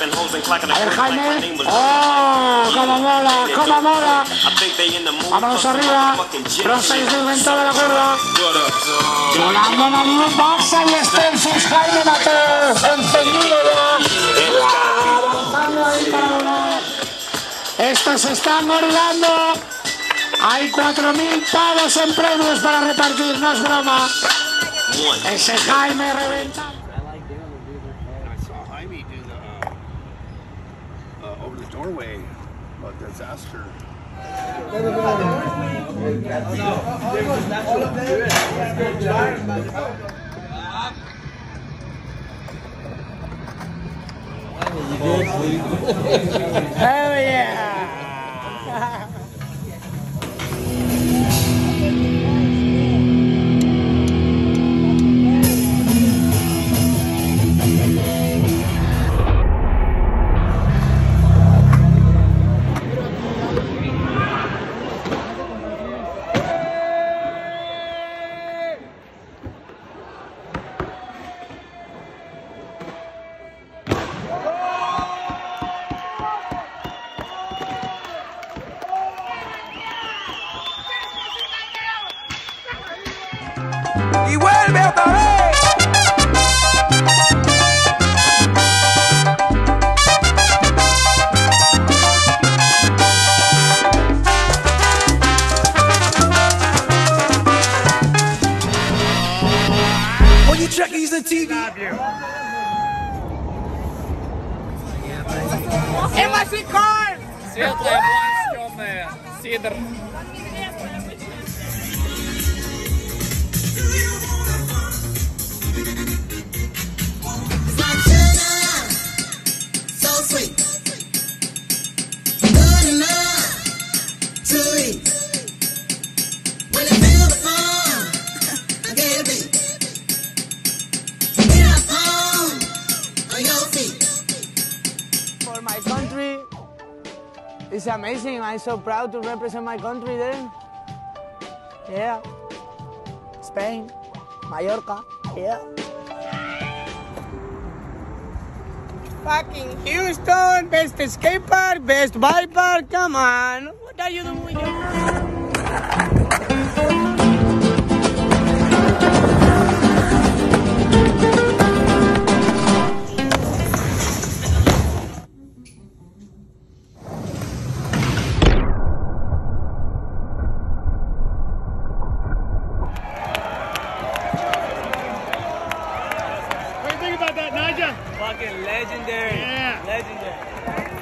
A ver, Jaime. ¡Oh! ¡Cómo mola! ¡Cómo mola! Vámonos arriba. Frontside swing en toda la cuerda. Volando en New Box y Extensis. Jaime Mateo. Encendido ya. Avanzando ahí para volar. Estos se están gorilando. Hay 4.000 pavos en premios para repartir, no es broma. Ese Jaime reventa. Uh, over the doorway, but disaster. Hell yeah! y vuelve otra vez. When you check these on TV. MIC card! Светлая бланш, темная, сидр. It's amazing. I'm so proud to represent my country there. Yeah. Spain, Mallorca, yeah. Fucking Houston, best skate park, best bike park. Come on, what are you doing? Fucking legendary. Yeah. Legendary.